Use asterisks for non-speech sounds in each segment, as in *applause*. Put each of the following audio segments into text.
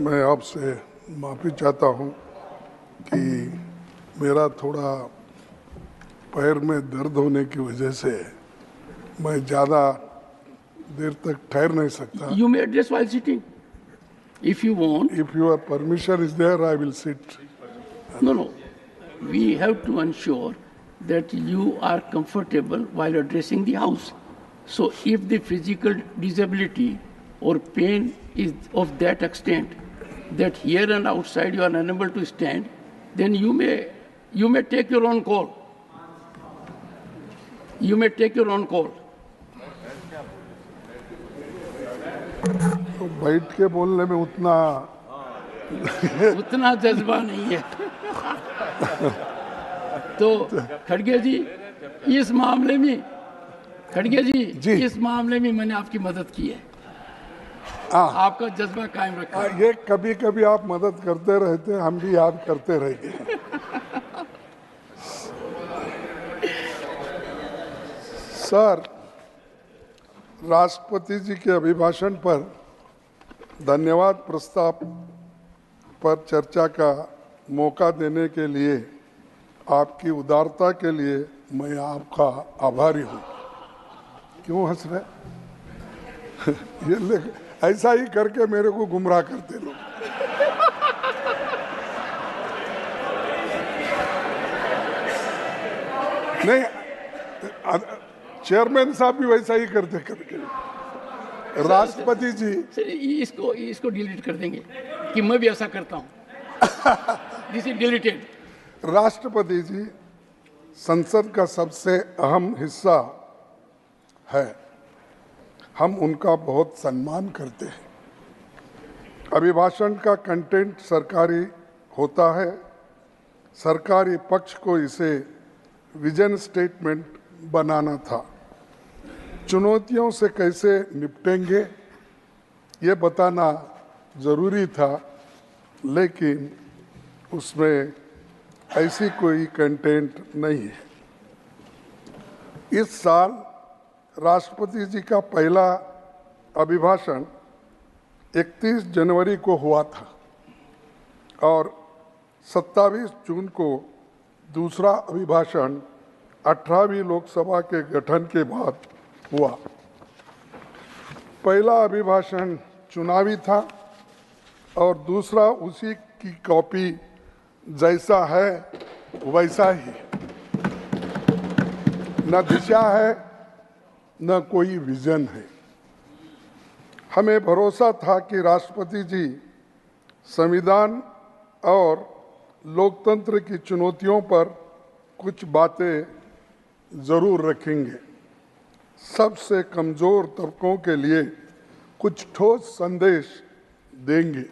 मैं आपसे माफ़ी चाहता हूँ कि मेरा थोड़ा पैर में दर्द होने की वजह से मैं ज़्यादा देर तक ठहर नहीं सकता। You may address while sitting if you want if your permission is there I will sit no no we have to ensure that you are comfortable while addressing the house so if the physical disability और pain is of that extent that here and outside you are unable to stand, then you may, you may take your own call. You may take your own call. तो बैठ के बोलने में उतना उतना जज्बा नहीं है तो खड़गे जी इस मामले में खड़गे जी, जी। इस मामले में मैंने आपकी मदद की है हाँ। आपका जज्बा कायम रखा। आ, ये कभी कभी आप मदद करते रहते हम भी याद करते रहेंगे। सर राष्ट्रपति जी के अभिभाषण पर धन्यवाद प्रस्ताव पर चर्चा का मौका देने के लिए आपकी उदारता के लिए मैं आपका आभारी हूँ। क्यों हंस रहे *laughs* ये ले ऐसा ही करके मेरे को गुमराह करते लोग। नहीं चेयरमैन साहब भी वैसा ही करते कभी राष्ट्रपति जी। सर इसको इसको डिलीट कर देंगे कि मैं भी ऐसा करता हूँ। दिस इज़ डिलीटेड राष्ट्रपति जी संसद का सबसे अहम हिस्सा है। हम उनका बहुत सम्मान करते हैं। अभिभाषण का कंटेंट सरकारी होता है। सरकारी पक्ष को इसे विजन स्टेटमेंट बनाना था। चुनौतियों से कैसे निपटेंगे, ये बताना ज़रूरी था, लेकिन उसमें ऐसी कोई कंटेंट नहीं है। इस साल राष्ट्रपति जी का पहला अभिभाषण 31 जनवरी को हुआ था और 27 जून को दूसरा अभिभाषण 18वीं लोकसभा के गठन के बाद हुआ। पहला अभिभाषण चुनावी था और दूसरा उसी की कॉपी जैसा है, वैसा ही। न दिशा है न कोई विजन है। हमें भरोसा था कि राष्ट्रपति जी संविधान और लोकतंत्र की चुनौतियों पर कुछ बातें ज़रूर रखेंगे। सबसे कमज़ोर तबकों के लिए कुछ ठोस संदेश देंगे,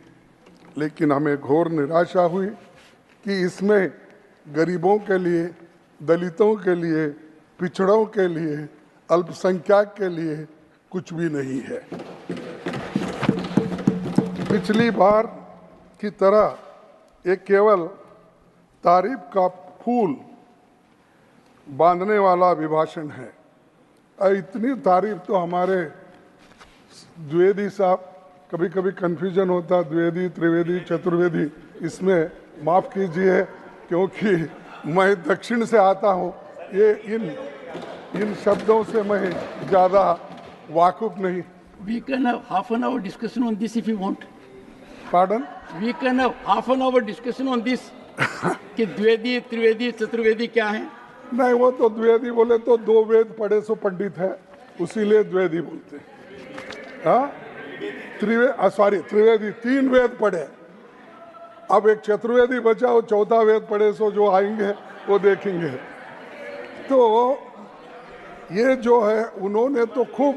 लेकिन हमें घोर निराशा हुई कि इसमें गरीबों के लिए, दलितों के लिए, पिछड़ों के लिए अल्पसंख्यक के लिए कुछ भी नहीं है। पिछली बार की तरह ये केवल तारीफ़ का फूल बांधने वाला अभिभाषण है। इतनी तारीफ़ तो हमारे द्विवेदी साहब कभी कभी कन्फ्यूज़न होता, द्विवेदी, त्रिवेदी, चतुर्वेदी, इसमें माफ़ कीजिए, क्योंकि मैं दक्षिण से आता हूँ। ये इन इन शब्दों से मैं ज़्यादा वाकुफ नहीं। We can have half an hour discussion on this if you want. Pardon We can have half an hour discussion on this. *laughs* कि द्विवेदी त्रिवेदी चतुर्वेदी क्या है? नहीं वो तो द्विवेदी बोले तो दो वेद पढ़े सो पंडित है उसीलिए द्विवेदी बोलते हैं। हाँ? त्रिवे सॉरी त्रिवेदी तीन वेद पढ़े। अब एक चतुर्वेदी बचा वो चौथा वेद पढ़े सो जो आएँगे वो देखेंगे। तो ये जो है, उन्होंने तो खूब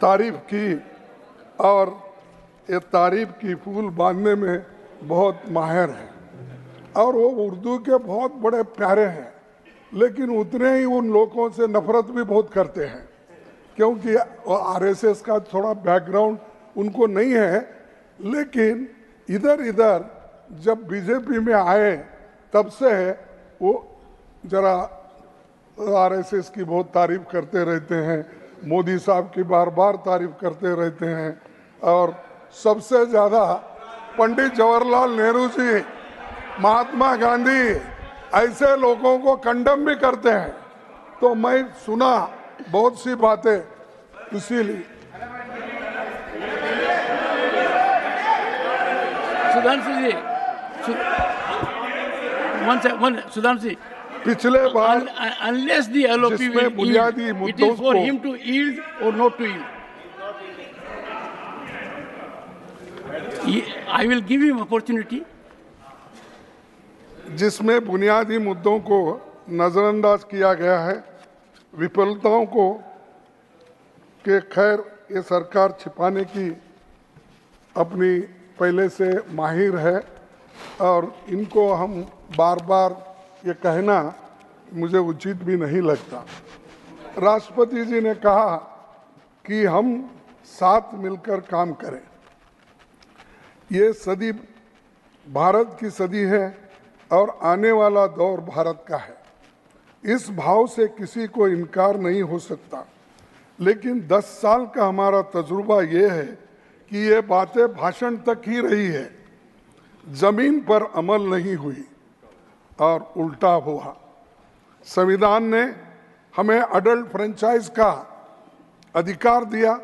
तारीफ़ की और ये तारीफ़ की फूल बांधने में बहुत माहिर है। और वो उर्दू के बहुत बड़े प्यारे हैं, लेकिन उतने ही उन लोगों से नफरत भी बहुत करते हैं, क्योंकि आरएसएस का थोड़ा बैकग्राउंड उनको नहीं है, लेकिन इधर इधर जब बीजेपी में आए, तब से वो जरा आरएसएस की बहुत तारीफ़ करते रहते हैं, मोदी साहब की बार बार तारीफ़ करते रहते हैं, और सबसे ज़्यादा पंडित जवाहरलाल नेहरू जी, महात्मा गांधी ऐसे लोगों को कंडम भी करते हैं। तो मैं सुना बहुत सी बातें इसीलिए। सुधांशु जी सुधांशु जी। पिछले बार अनलेस दी एलओपी में बुनियादी मुद्दों I will give you opportunity जिसमें बुनियादी मुद्दों को नजरअंदाज किया गया है विफलताओं को के खैर ये सरकार छिपाने की अपनी पहले से माहिर है और इनको हम बार बार ये कहना मुझे उचित भी नहीं लगता। राष्ट्रपति जी ने कहा कि हम साथ मिलकर काम करें। ये सदी, भारत की सदी है और आने वाला दौर भारत का है। इस भाव से किसी को इनकार नहीं हो सकता। लेकिन 10 साल का हमारा तजुर्बा ये है कि ये बातें भाषण तक ही रही है। ज़मीन पर अमल नहीं हुई। और उल्टा हुआ। संविधान ने हमें अडल्ट फ्रेंचाइज का अधिकार दिया।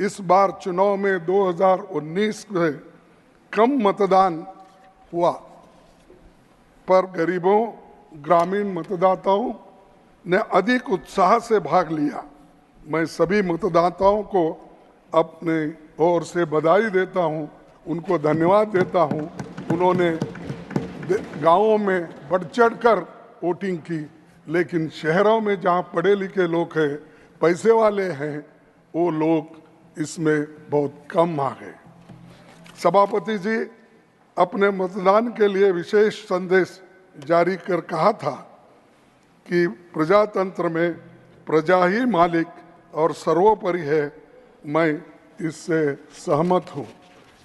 इस बार चुनाव में 2019 में कम मतदान हुआ। पर गरीबों ग्रामीण मतदाताओं ने अधिक उत्साह से भाग लिया। मैं सभी मतदाताओं को अपने ओर से बधाई देता हूँ, उनको धन्यवाद देता हूँ। उन्होंने गाँवों में बढ़ चढ़ कर वोटिंग की, लेकिन शहरों में जहाँ पढ़े लिखे लोग हैं, पैसे वाले हैं, वो लोग इसमें बहुत कम आ गए। सभापति जी, अपने मतदान के लिए विशेष संदेश जारी कर कहा था कि प्रजातंत्र में प्रजा ही मालिक और सर्वोपरि है। मैं इससे सहमत हूँ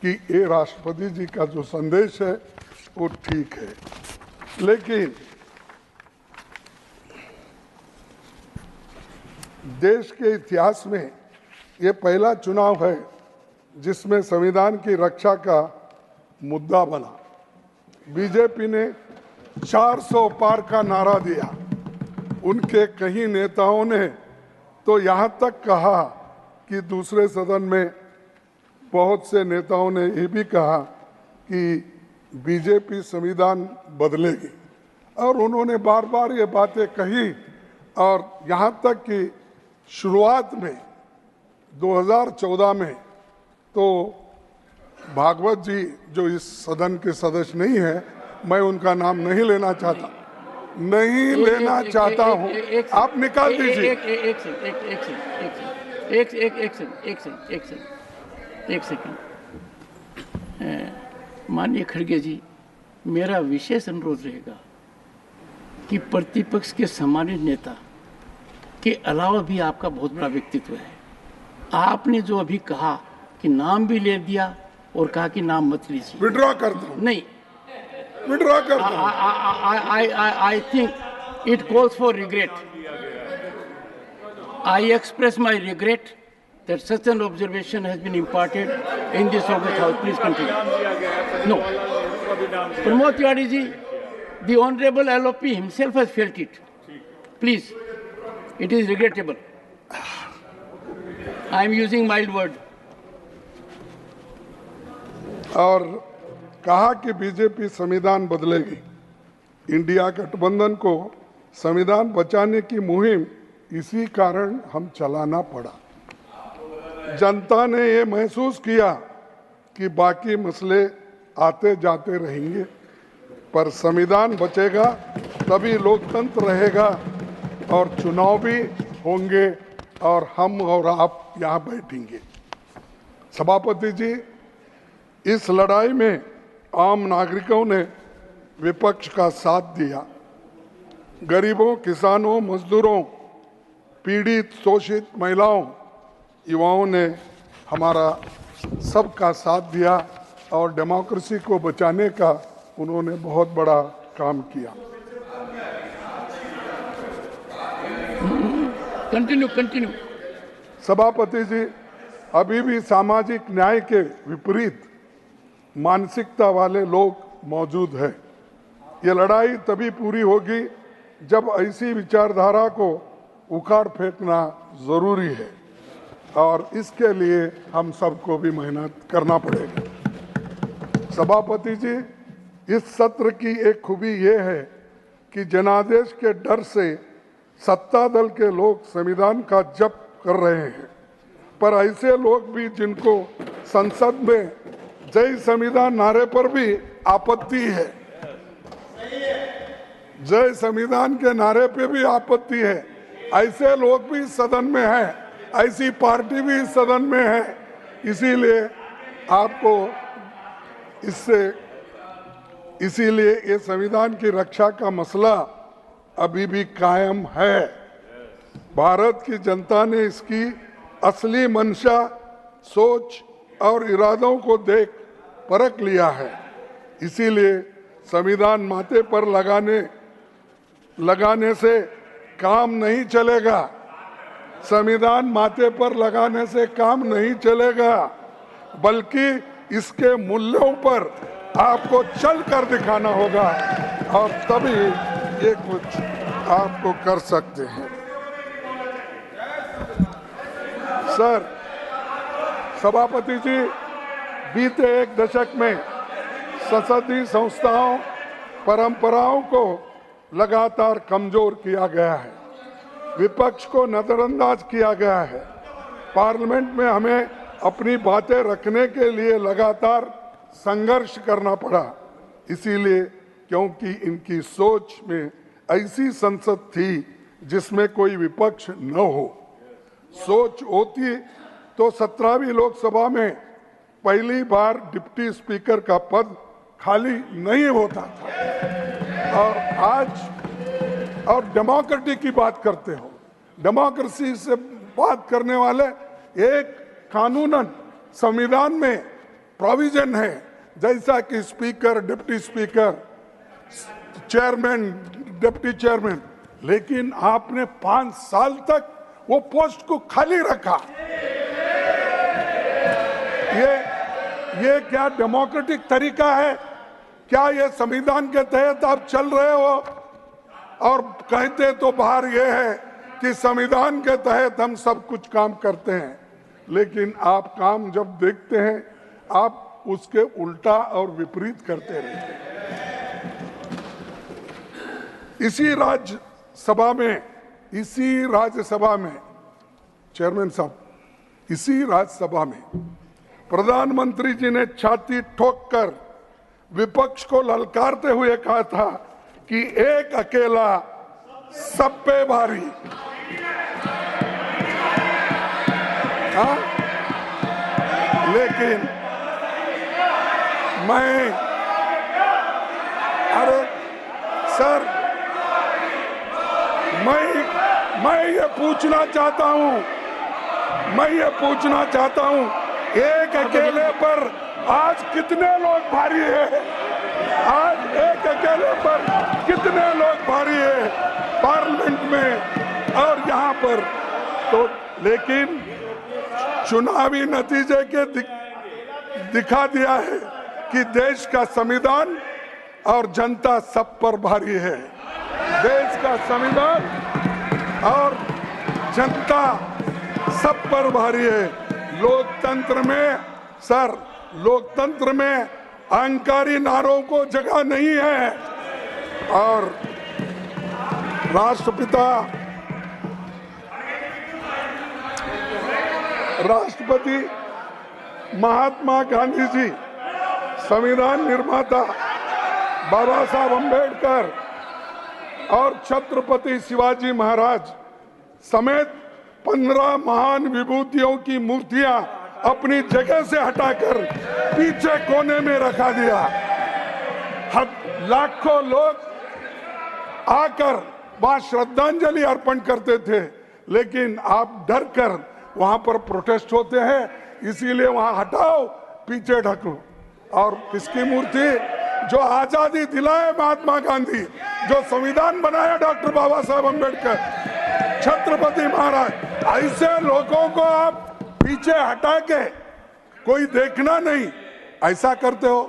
कि ये राष्ट्रपति जी का जो संदेश है वो ठीक है। लेकिन देश के इतिहास में ये पहला चुनाव है जिसमें संविधान की रक्षा का मुद्दा बना। बीजेपी ने 400 पार का नारा दिया। उनके कई नेताओं ने तो यहाँ तक कहा कि दूसरे सदन में बहुत से नेताओं ने ये भी कहा कि बीजेपी संविधान बदलेगी और उन्होंने बार बार ये बातें कही और यहाँ तक कि शुरुआत में 2014 में तो भागवत जी जो इस सदन के सदस्य नहीं है मैं उनका नाम नहीं लेना चाहता नहीं लेना एक- एक- चाहता एक- हूँ एक- एक सेकंड, आप निकाल एक- दीजिए एक एक- एक सेकंड एक एक सेकंड एक सेकंड माननीय खड़गे जी मेरा विशेष अनुरोध रहेगा कि प्रतिपक्ष के सम्मानित नेता के अलावा भी आपका बहुत बड़ा व्यक्तित्व है। आपने जो अभी कहा कि नाम भी ले दिया और कहा कि नाम मत लीजिए। विड्रॉ कर हूँ। नहीं। विड्रॉ कर हूँ। I, I, I, I think it calls for regret. That such an observation has been imparted in this August House. Please continue. No. Pramod Tiwari ji, the Honorable LOP himself has felt it. Please. It is regrettable. I am using mild word. और कहा कि BJP संविधान बदलेगी India गठबंधन को संविधान बचाने की मुहिम इसी कारण हम चलाना पड़ा जनता ने ये महसूस किया कि बाकी मसले आते जाते रहेंगे, पर संविधान बचेगा, तभी लोकतंत्र रहेगा और चुनाव भी होंगे और हम और आप यहाँ बैठेंगे। सभापति जी, इस लड़ाई में आम नागरिकों ने विपक्ष का साथ दिया। गरीबों, किसानों, मजदूरों, पीड़ित, शोषित महिलाओं युवाओं ने हमारा सबका साथ दिया और डेमोक्रेसी को बचाने का उन्होंने बहुत बड़ा काम किया। Continue, continue. सभापति जी अभी भी सामाजिक न्याय के विपरीत मानसिकता वाले लोग मौजूद हैं। ये लड़ाई तभी पूरी होगी जब ऐसी विचारधारा को उखाड़ फेंकना ज़रूरी है। और इसके लिए हम सबको भी मेहनत करना पड़ेगा। सभापति जी, इस सत्र की एक खूबी ये है कि जनादेश के डर से सत्ता दल के लोग संविधान का जप कर रहे हैं। पर ऐसे लोग भी जिनको संसद में जय संविधान नारे पर भी आपत्ति है। जय संविधान के नारे पे भी आपत्ति है। ऐसे लोग भी सदन में हैं। ऐसी पार्टी भी सदन में है, इसीलिए आपको इससे, इसीलिए ये संविधान की रक्षा का मसला अभी भी कायम है। भारत की जनता ने इसकी असली मंशा, सोच और इरादों को देख परख लिया है। इसीलिए संविधान माथे पर लगाने लगाने से काम नहीं चलेगा। संविधान माथे पर लगाने से काम नहीं चलेगा, बल्कि इसके मूल्यों पर आपको चल कर दिखाना होगा। और तभी ये कुछ आपको कर सकते हैं। सर, सभापति जी, बीते एक दशक में संसदीय संस्थाओं, परंपराओं को लगातार कमज़ोर किया गया है। विपक्ष को नजरअंदाज किया गया है। पार्लियामेंट में हमें अपनी बातें रखने के लिए लगातार संघर्ष करना पड़ा, इसीलिए क्योंकि इनकी सोच में ऐसी संसद थी जिसमें कोई विपक्ष न हो। सोच होती तो सत्रहवीं लोकसभा में पहली बार डिप्टी स्पीकर का पद खाली नहीं होता था। और आज और डेमोक्रेटी की बात करते हो। डेमोक्रेसी से बात करने वाले एक कानूनन संविधान में प्रोविज़न है। जैसा कि speaker deputy speaker chairman deputy chairman लेकिन आपने पाँच साल तक वो पोस्ट को खाली रखा। ये ये क्या डेमोक्रेटिक तरीका है? क्या ये संविधान के तहत आप चल रहे हो? और कहते तो बाहर ये है कि संविधान के तहत हम सब कुछ काम करते हैं। लेकिन आप काम जब देखते हैं, आप उसके उल्टा और विपरीत करते रहते हैं। इसी राज्यसभा में, इसी राज्यसभा में, चेयरमैन साहब, इसी राज्यसभा में प्रधानमंत्री जी ने छाती ठोक कर विपक्ष को ललकारते हुए कहा था कि एक अकेला सब पे भारी। हा? लेकिन मैं अरे सर मैं मैं ये पूछना चाहता हूँ मैं ये पूछना चाहता हूँ एक अकेले पर आज कितने लोग भारी है? आज एक अकेले पर कितने लोग भारी है पार्लियामेंट में और यहाँ पर। तो लेकिन चुनावी नतीजे के दि, दिखा दिया है कि देश का संविधान और जनता सब पर भारी है। देश का संविधान और जनता सब पर भारी है। लोकतंत्र में सर लोकतंत्र में अहंकारी नारों को जगह नहीं है। और राष्ट्रपिता, राष्ट्रपति महात्मा गांधी जी, संविधान निर्माता बाबा साहब अंबेडकर और छत्रपति शिवाजी महाराज समेत पंद्रह महान विभूतियों की मूर्तियाँ अपनी जगह से हटाकर पीछे कोने में रखा दिया। लाखों लोग आकर वहाँ श्रद्धांजलि अर्पण करते थे, लेकिन आप डर कर वहाँ पर प्रोटेस्ट होते हैं, इसीलिए वहाँ हटाओ, पीछे ढको। और किसकी मूर्ति जो आज़ादी दिलाए महात्मा गांधी, जो संविधान बनाया डॉक्टर बाबा साहब अंबेडकर छत्रपति महाराज, ऐसे लोगों को आप पीछे हटा के कोई देखना नहीं। ऐसा करते हो।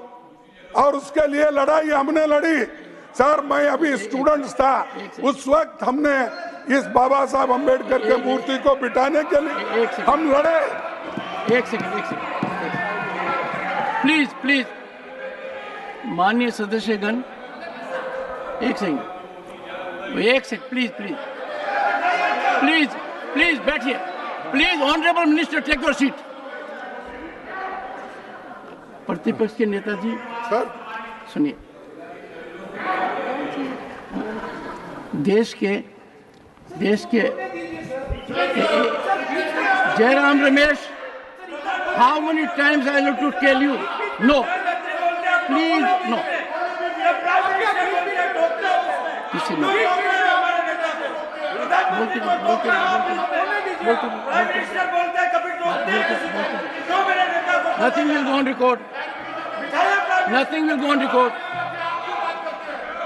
और उसके लिए लड़ाई हमने लड़ी। सर, मैं अभी स्टूडेंट्स था। उस वक्त हमने इस बाबा साहब अंबेडकर के मूर्ति को बिठाने के लिए हम लड़े। एक सेकंड एक सेकंड प्लीज़ प्लीज़ माननीय सदस्यगण एक सेकंड एक second please please please please बैठिए। Please honourable minister take your seat प्रतिपक्ष के नेताजी सर सुनिए देश के देश के Jairam Ramesh how many times I have to tell you no please no किसी ने बोलते रहो, बोलते बोलते। Nothing will go on record. Nothing will go on record.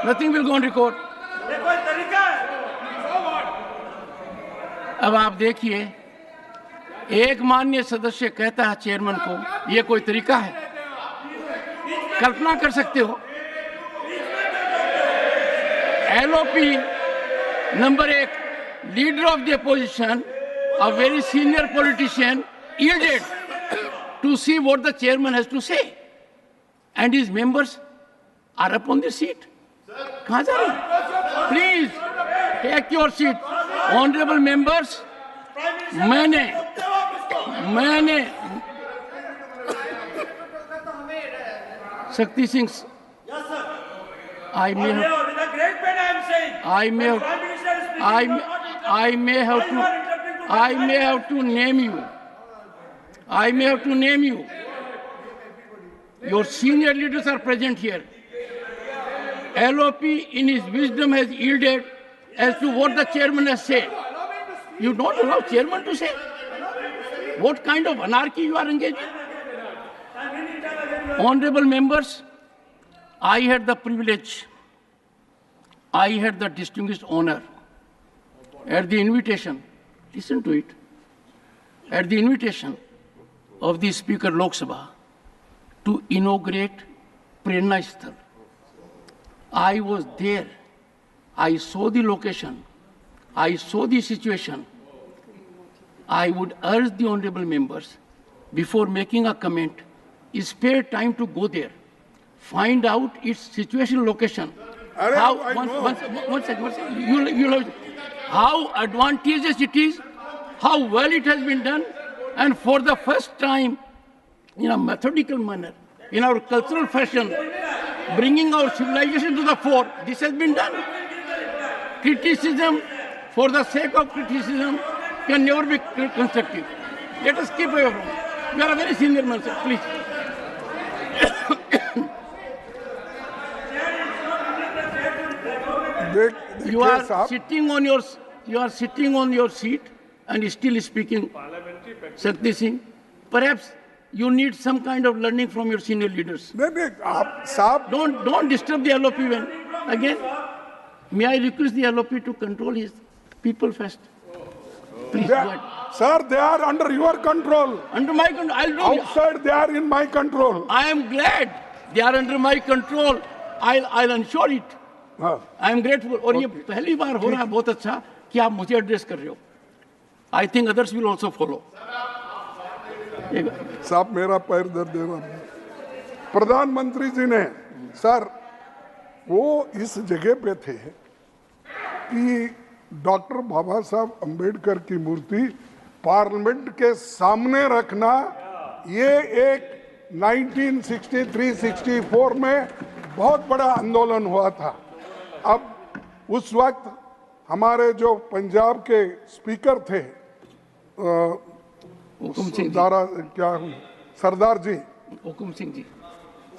Nothing will go on record. अब आप देखिए एक मान्य सदस्य कहता है चेयरमैन को ये कोई तरीका है कल्पना कर सकते हो एलओपी नंबर एक leader of the opposition a very senior politician yielded to see what the chairman has to say and his members are up on the seat कहाँ जा रहे हैं please take your seat honourable members मैंने मैंने शक्ति सिंह आई मे I may have, I, I may have to, I may have to name you. I may have to name you. Your senior leaders are present here. LOP in his wisdom has yielded as to what the chairman has said. You don't allow chairman to say? What kind of anarchy you are engaged in? Honorable members, I had the privilege I had the distinguished honor at the invitation, listen to it, at the invitation of the Speaker Lok Sabha to inaugurate Prerna Sthal. I was there. I saw the location. I saw the situation. I would urge the honorable members, before making a comment, spare time to go there, find out its situation, location. How, I one, know. one, one second, one second. You'll, you'll have, how advantageous it is, how well it has been done, and for the first time, in a methodical manner, in our cultural fashion, bringing our civilization to the fore, this has been done. Criticism, for the sake of criticism, can never be constructive. Let us keep away from it. You are a very senior man, sir. Please. *coughs* you are up. sitting on your you are sitting on your seat and still speaking. Shakti Singh, perhaps you need some kind of learning from your senior leaders. Maybe, sir. don't don't disturb the LOP when again. May I request the LOP to control his people first? Please, are, sir, they are under your control. Under my control. I'll Outside, they are in my control. I am glad they are under my control. I'll, I'll ensure it. I am grateful और ये पहली बार हो रहा है बहुत अच्छा कि आप मुझे एड्रेस कर रहे हो। I think others will also follow साहब मेरा पैर दर्द दे रहा है। प्रधानमंत्री जी ने सर वो इस जगह पे थे कि डॉक्टर बाबा साहब अंबेडकर की मूर्ति पार्लियामेंट के सामने रखना ये एक 1963-64 में बहुत बड़ा आंदोलन हुआ था। अब उस वक्त हमारे जो पंजाब के स्पीकर थे दारा क्या सरदार जी। हुकुम सिंह जी।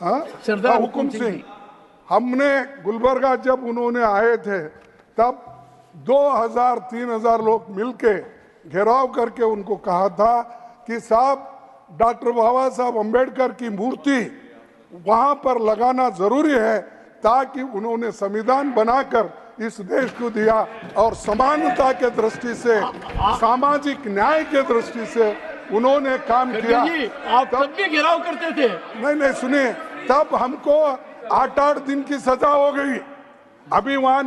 हाँ? सरदार हाँ, हुकुम सिंह हमने गुलबर्गा जब उन्होंने आए थे तब 2000 3000 लोग मिलके घेराव करके उनको कहा था कि साहब डॉक्टर बाबा साहब अंबेडकर की मूर्ति वहाँ पर लगाना ज़रूरी है। ताकि उन्होंने संविधान बनाकर इस देश को दिया और समानता के दृष्टि से सामाजिक न्याय के दृष्टि से उन्होंने काम किया। आप तब भी घेराव करते थे। नहीं नहीं सुनिए तब हमको आठ आठ दिन की सजा हो गई। अभी वहाँ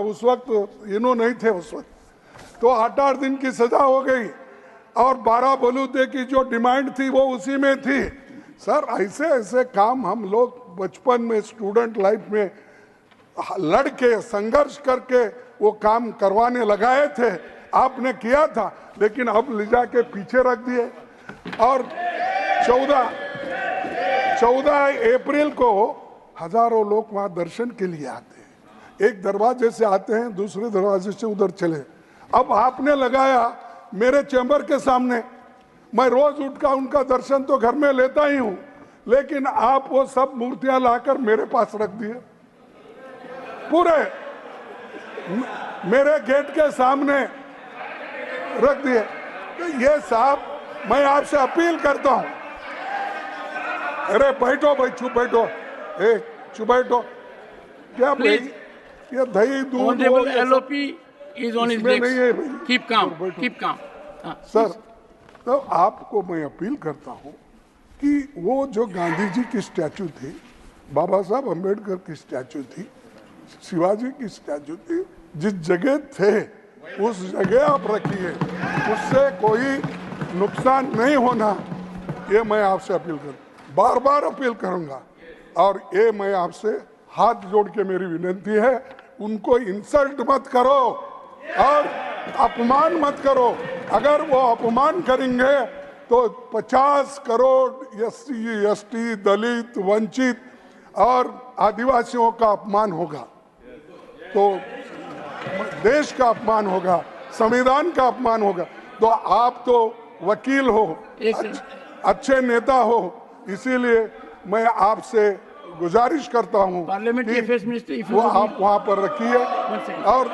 उस वक्त इनो नहीं थे उस वक्त। तो आठ आठ दिन की सजा हो गई और बारह बलूदे की जो डिमांड थी वो उसी में थी। सर ऐसे ऐसे काम हम लोग बचपन में स्टूडेंट लाइफ में, लड़के, संघर्ष करके वो काम करवाने लगाए थे। आपने किया था, लेकिन अब ले जाके पीछे रख दिए। और चौदह चौदह अप्रैल को हज़ारों लोग वहाँ दर्शन के लिए आते हैं। एक दरवाजे से आते हैं, दूसरे दरवाजे से उधर चले। अब आपने लगाया मेरे चैम्बर के सामने। मैं रोज उठ का उनका दर्शन तो घर में लेता ही हूँ। लेकिन आप वो सब मूर्तियाँ लाकर मेरे पास रख दिए। पूरे मेरे गेट के सामने रख दिए। तो ये साहब मैं आपसे अपील करता हूँ। अरे बैठो भाई चुप बैठो। ए चुप बैठो। क्या भाई ये दही दूध एलओपी इज़ ऑन नहीं है भाई। Keep calm. Keep calm sir तो आपको मैं अपील करता हूँ कि वो जो गांधी जी की स्टैचू थी, बाबा साहब अंबेडकर की स्टैचू थी, शिवाजी की स्टैचू थी, जिस जगह थे, उस जगह आप रखिए। उससे कोई नुकसान नहीं होना, ये मैं आपसे अपील कर बार बार अपील करूँगा। और ये मैं आपसे हाथ जोड़ के मेरी विनती है, उनको इंसल्ट मत करो और अपमान मत करो। अगर वो अपमान करेंगे तो 50 करोड़ एस सी दलित वंचित और आदिवासियों का अपमान होगा। तो देश का अपमान होगा संविधान का अपमान होगा। तो आप तो वकील हो अच्छ- अच्छे नेता हो इसीलिए मैं आपसे गुजारिश करता हूँ वो आप वहाँ पर रखिए. और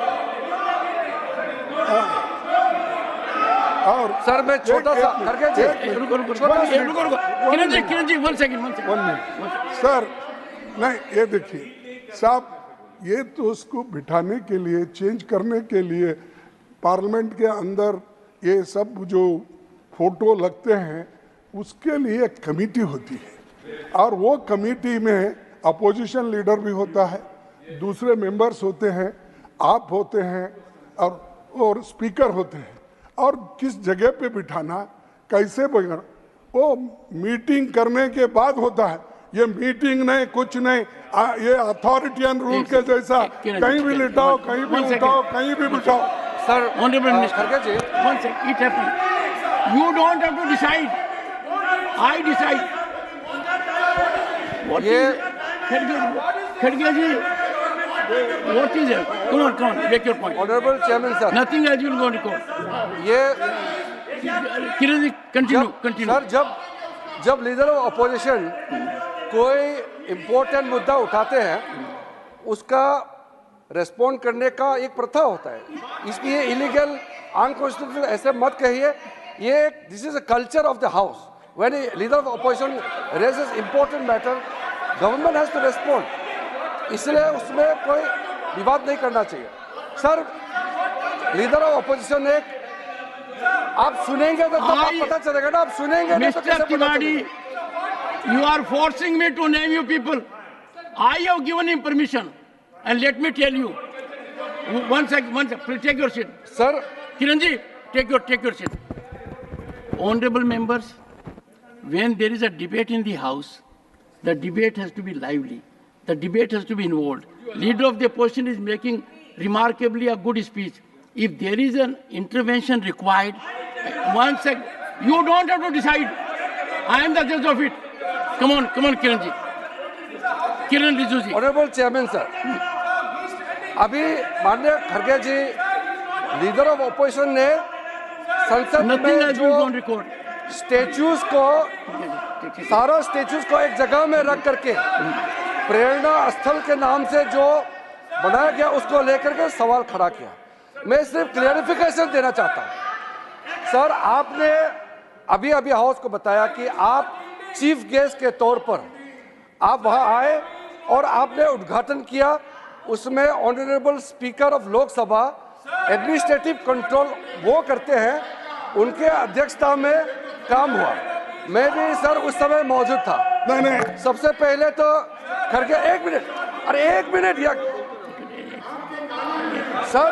और सर मैं छोटा सा खड़गे जी। रुको रुको रुको रुको Kiran ji Kiran ji one second one one second sir नहीं ये देखिए साहब ये तो उसको बिठाने के लिए चेंज करने के लिए पार्लियामेंट के अंदर ये सब जो फ़ोटो लगते हैं उसके लिए एक कमेटी होती है। और वो कमेटी में अपोजिशन लीडर भी होता है दूसरे मेंबर्स होते हैं आप होते हैं और और स्पीकर होते हैं। और किस जगह पे बिठाना कैसे बिठाना वो मीटिंग करने के बाद होता है। ये मीटिंग नहीं कुछ नहीं आ, ये अथॉरिटी एंड रूल के जैसा। कहीं भी लिटाओ कहीं भी लिटाओ कहीं भी बिठाओ। Sir you don't have to decide I decide ये खड़गे ji what is it? Come on, come on, make your point. Honourable chairman sir Nothing else will go on record. ये ji, continue, जब continue. सर जब जब leader of opposition कोई important मुद्दा उठाते हैं उसका रेस्पॉन्ड करने का एक प्रथा होता है इसलिए इलीगल अनकॉन्स्टिट्यूशनल ऐसे मत कहिए ये this is a culture of the house when a leader of opposition raises important matter government has to respond इसलिए उसमें कोई विवाद नहीं करना चाहिए। सर लीडर ऑफ़ अपोजिशन एक आप सुनेंगे तो तब पता चलेगा ना आप सुनेंगे mister Tiwari you are forcing me to name you people I have given him permission and let me tell you one second one take your seat sir Kiran ji take your take your seat honourable members when there is a debate in the house the debate has to be lively The debate has to be involved. Leader of the opposition is making remarkably a good speech. If there is an intervention required, one sec, you don't have to decide. I am the judge of it. Come on, come on, Kiranji. Kiran Rijuji. Honourable chairman sir अभी माननीय खड़गे जी leader of opposition ने संसद में जो. Statues को सारा statues को एक जगह में रख करके प्रेरणा स्थल के नाम से जो बनाया गया उसको लेकर के सवाल खड़ा किया। मैं सिर्फ़ क्लियरिफिकेशन देना चाहता हूँ। सर आपने अभी अभी हाउस को बताया कि आप चीफ गेस्ट के तौर पर आप वहाँ आए और आपने उद्घाटन किया। उसमें honourable speaker of Lok Sabha administrative control वो करते हैं। उनके अध्यक्षता में काम हुआ। मैं भी सर उस समय मौजूद था। नहीं नहीं। सबसे पहले तो खड़गे एक मिनट। अरे एक मिनट, या सर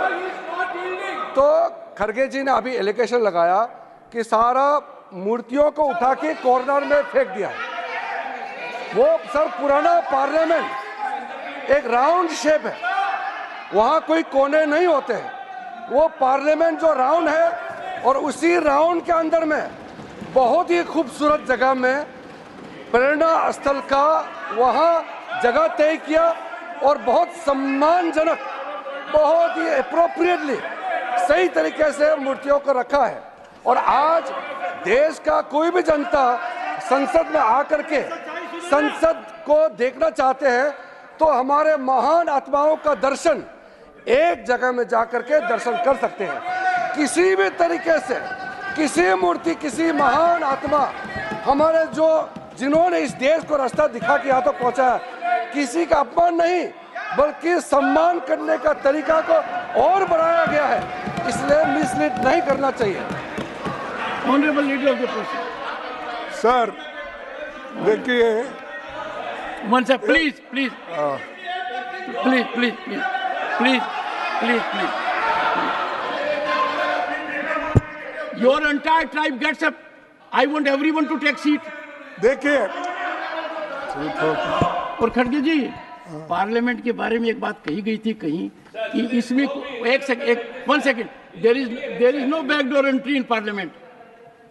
तो खड़गे जी ने अभी एलिगेशन लगाया कि सारा मूर्तियों को उठा के कॉर्नर में फेंक दिया। वो सर पुराना पार्लियामेंट एक राउंड शेप है। वहाँ कोई कोने नहीं होते हैं। वो पार्लियामेंट जो राउंड है और उसी राउंड के अंदर में बहुत ही खूबसूरत जगह में प्रेरणा स्थल का वहाँ जगह तय किया और बहुत सम्मानजनक, बहुत ही अप्रोप्रिएटली सही तरीके से मूर्तियों को रखा है। और आज देश का कोई भी जनता संसद में आकर के संसद को देखना चाहते हैं तो हमारे महान आत्माओं का दर्शन एक जगह में जाकर के दर्शन कर सकते हैं। किसी भी तरीके से, किसी मूर्ति, किसी महान आत्मा, हमारे जो जिन्होंने इस देश को रास्ता दिखा के हाथों पहुँचाया किसी का अपमान नहीं बल्कि सम्मान करने का तरीका को और बढ़ाया गया है। इसलिए मिसलीड नहीं करना चाहिए। Honourable leader of the sir देखिए। One sir please please please please please please please your entire tribe gets up I want everyone to take seat देखिए। और खड़गे जी पार्लियामेंट के बारे में एक बात कही गई थी कहीं कि इसमें एक सेकंड एक one second there is there is no backdoor entry in parliament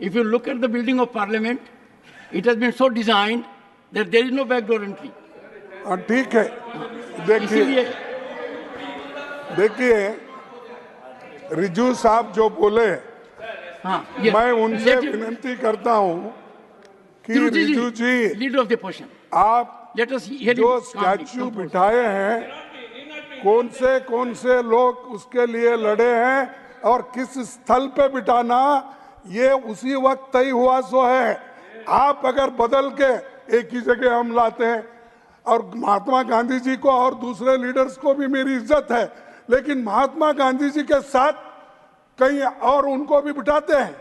if you look at the building of parliament it has been so designed that there is no backdoor entry हाँ, ठीक है। देखिए देखिए रिजू साहब जो बोले हाँ मैं उनसे विनती करता हूँ Riju ji leader of the आप लेट अस जो स्टैचू बिठाए हैं कौन से कौन से लोग उसके लिए लड़े हैं और किस स्थल पे बिठाना ये उसी वक्त तय हुआ सो है। आप अगर बदल के एक ही जगह हम लाते हैं और महात्मा गांधी जी को और दूसरे लीडर्स को भी मेरी इज़्ज़त है लेकिन महात्मा गांधी जी के साथ कहीं और उनको भी बिठाते हैं?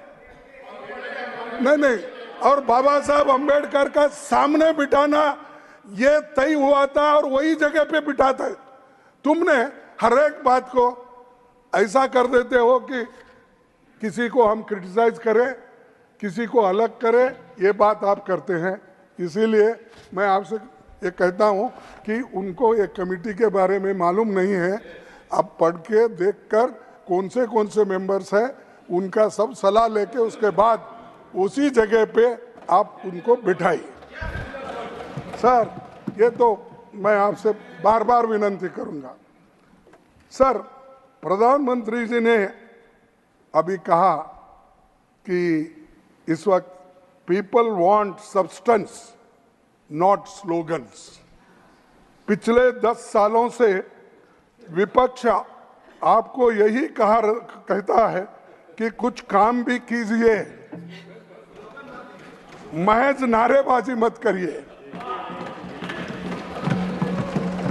नहीं नहीं। और बाबा साहब अंबेडकर का सामने बिठाना, ये तय हुआ था और वही जगह पे बिठाता है तुमने हर एक बात को ऐसा कर देते हो कि किसी को हम क्रिटिसाइज करें, किसी को अलग करें, ये बात आप करते हैं। इसीलिए मैं आपसे ये कहता हूँ कि उनको एक कमेटी के बारे में मालूम नहीं है। आप पढ़ के देख कर कौन से कौन से मेंबर्स हैं, उनका सब सलाह लेके उसके बाद उसी जगह पे आप उनको बिठाइए। सर, ये तो मैं आपसे बार बार विनंती करूँगा। सर, प्रधानमंत्री जी ने अभी कहा कि इस वक्त people want substance not slogans पिछले दस सालों से विपक्ष आपको यही कहा कहता है कि कुछ काम भी कीजिए। महज नारेबाजी मत करिए।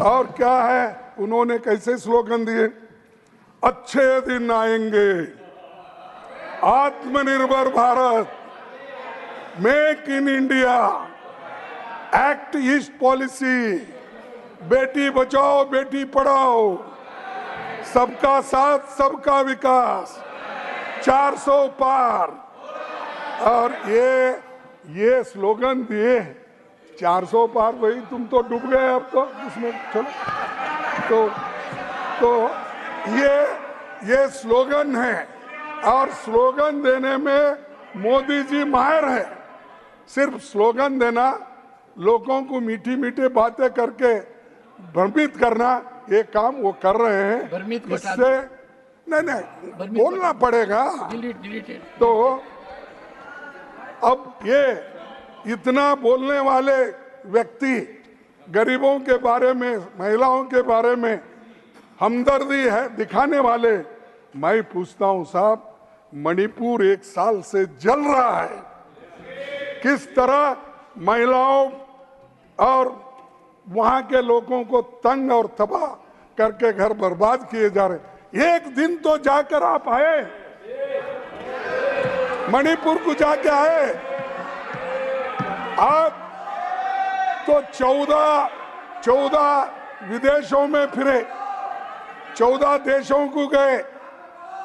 और क्या है? उन्होंने कैसे स्लोगन दिए? अच्छे दिन आएँगे। आत्मनिर्भर Bharat. Make in India. Act east policy. Beti Bachao, Beti Padhao. सबका साथ, सबका विकास। 400 पार। और ये ये स्लोगन दिए 400 पार वही तुम तो डूब गए अब तो। उसमें चलो। तो तो ये ये स्लोगन है। और स्लोगन देने में मोदी जी माहिर है। सिर्फ़ स्लोगन देना लोगों को मीठी मीठी बातें करके भ्रमित करना ये काम वो कर रहे हैं। भ्रमित इससे नहीं नहीं बोलना पड़ेगा। तो अब ये इतना बोलने वाले व्यक्ति गरीबों के बारे में, महिलाओं के बारे में हमदर्दी है, दिखाने वाले। मैं पूछता हूँ, साहब, मणिपुर एक साल से जल रहा है। किस तरह महिलाओं और वहाँ के लोगों को तंग और तबाह करके घर बर्बाद किए जा रहे एक दिन तो जाकर आप आए। मणिपुर को जाके आए। आप तो चौदह चौदह विदेशों में फिरे। चौदह देशों को गए।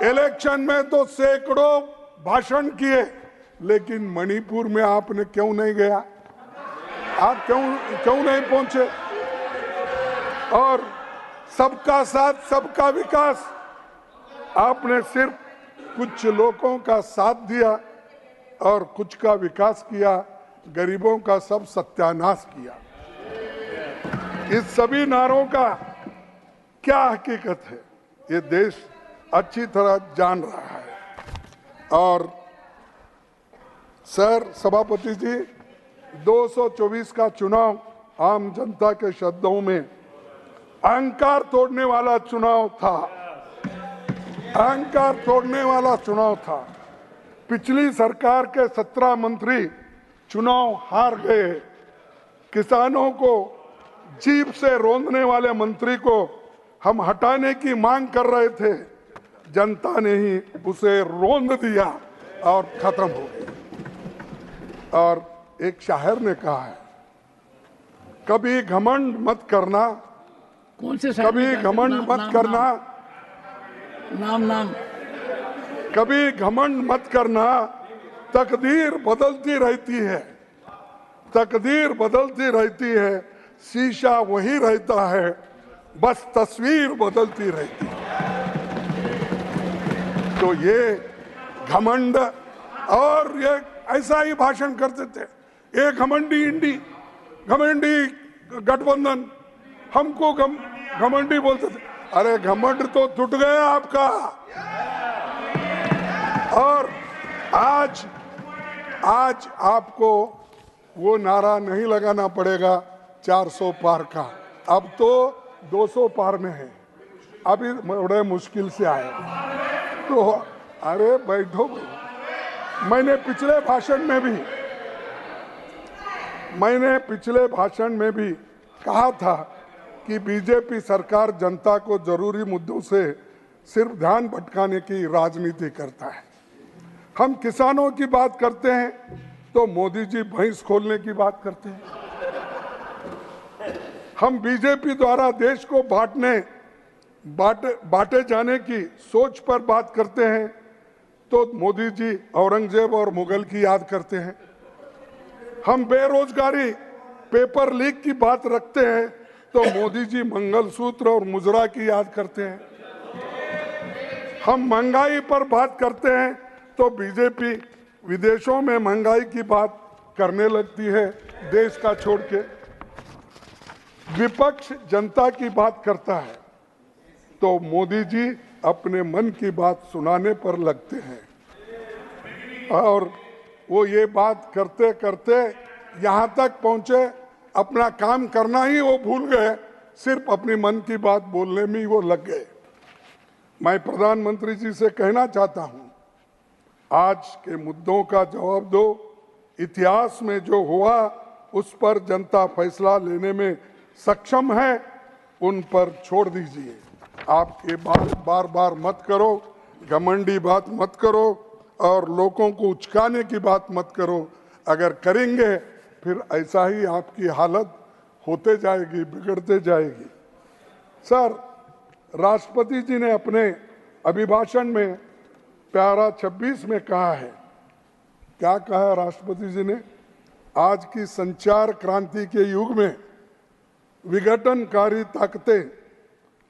इलेक्शन में तो सैकड़ों भाषण किए। लेकिन मणिपुर में आपने क्यों नहीं गया? आप क्यों क्यों नहीं पहुँचे? और सबका साथ, सबका विकास। आपने सिर्फ़ कुछ लोगों का साथ दिया और कुछ का विकास किया, गरीबों का सब सत्यानाश किया। इस सभी नारों का क्या हकीकत है? ये देश अच्छी तरह जान रहा है। और सर, सभापति जी 224 का चुनाव आम जनता के शब्दों में अहंकार तोड़ने वाला चुनाव था। अहंकार तोड़ने वाला चुनाव था। पिछली सरकार के सत्रह मंत्री चुनाव हार गए किसानों को जीप से रोंदने वाले मंत्री को हम हटाने की मांग कर रहे थे। जनता ने ही उसे रोंद दिया और खत्म हो गया। और एक शायर ने कहा है कभी घमंड मत करना कौन से कभी? घमंड मत करना नाम नाम। कभी घमंड मत करना, तकदीर बदलती रहती है। तकदीर बदलती रहती है, शीशा वही रहता है, बस तस्वीर बदलती रहती है। तो ये घमंड, और ये ऐसा ही भाषण करते थे। ये घमंडी इंडी, घमंडी गठबंधन, हमको घम घमंडी बोलते थे। अरे घमंड तो टूट गया आपका। और आज आज आपको वो नारा नहीं लगाना पड़ेगा 400 पार का। अब तो 200 पार में है। अभी बड़े मुश्किल से आए। तो अरे बैठो। मैंने पिछले भाषण में भी, मैंने पिछले भाषण में भी कहा था कि बीजेपी सरकार जनता को ज़रूरी मुद्दों से सिर्फ़ ध्यान भटकाने की राजनीति करता है। हम किसानों की बात करते हैं तो मोदी जी भैंस खोलने की बात करते हैं। हम बीजेपी द्वारा देश को बांटने, बांटे बांटे जाने की सोच पर बात करते हैं तो मोदी जी औरंगज़ेब और मुगल की याद करते हैं। हम बेरोजगारी, पेपर लीक की बात रखते हैं तो मोदी जी मंगलसूत्र और मुजरा की याद करते हैं। हम महँगाई पर बात करते हैं तो बीजेपी विदेशों में महँगाई की बात करने लगती है, देश का छोड़ के। विपक्ष जनता की बात करता है तो मोदी जी अपने मन की बात सुनाने पर लगते हैं। और वो ये बात करते करते यहाँ तक पहुँचे अपना काम करना ही वो भूल गए, सिर्फ़ अपनी मन की बात बोलने में ही वो लग गए। मैं प्रधानमंत्री जी से कहना चाहता हूँ, आज के मुद्दों का जवाब दो। इतिहास में जो हुआ, उस पर जनता फैसला लेने में सक्षम है, उन पर छोड़ दीजिए। आपके बात बार बार मत करो, घमंडी बात मत करो, और लोगों को उचकाने की बात मत करो। अगर करेंगे फिर ऐसा ही आपकी हालत होते जाएगी, बिगड़ते जाएगी। सर, राष्ट्रपति जी ने अपने अभिभाषण में प्यारा 26 में कहा है। क्या कहा राष्ट्रपति जी ने? आज की संचार क्रांति के युग में विघटनकारी ताकतें